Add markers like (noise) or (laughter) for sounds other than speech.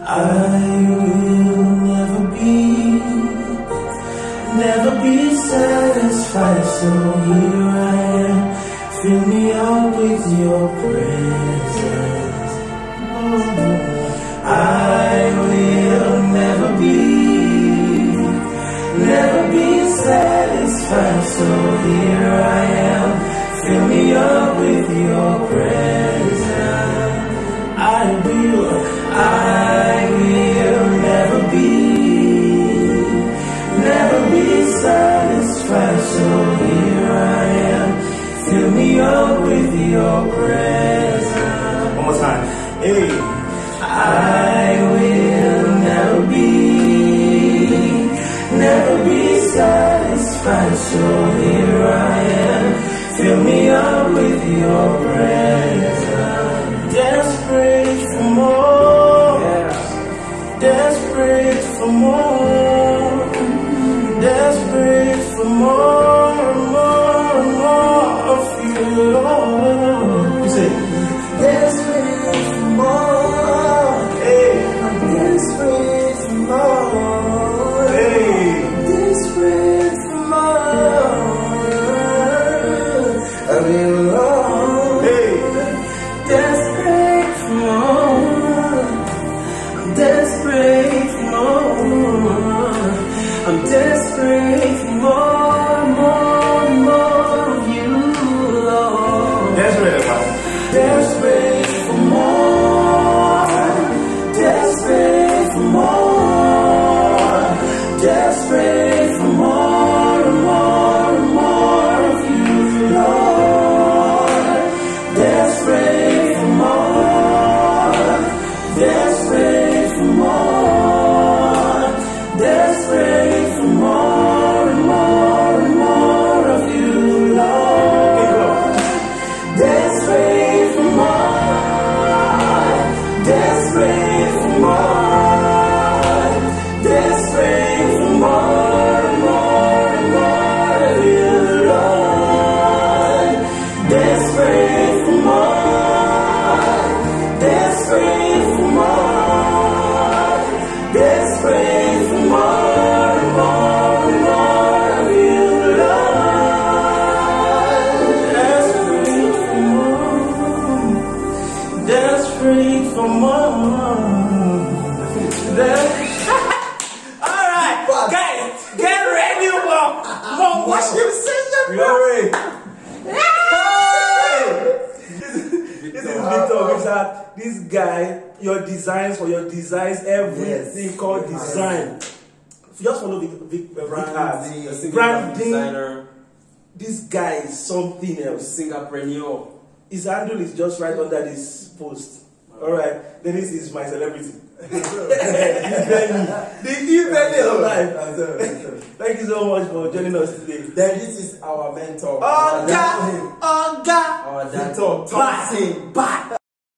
I will never be, never be satisfied. So here I am, fill me up with your presence. I will never be, never be satisfied. So here I am, fill me up with your presence. Me up with your presence. One more time. Hey, I'm desperate for more, more, more of you, Lord. Desperate, desperate for more. Desperate for more. Desperate for more, more, more of you, Lord. Desperate for more, desperate for more, desperate more, desperate for more. Des- All right, guys, get ready for more worship session. Glory. This is Victor. This guy, your designs for your designs, everything Yes. called Yes. design. Just follow Vic, Vic, Vic Branding, Art. a single Branding. designer, This guy is something else. singerpreneur. His handle is just right under this post. All right, then this is my celebrity. (laughs) (laughs) the Ibeni of life. Thank you so much for joining us today. Then this is our mentor. Oga, Oga, Our Thompson. Thompson. Bye.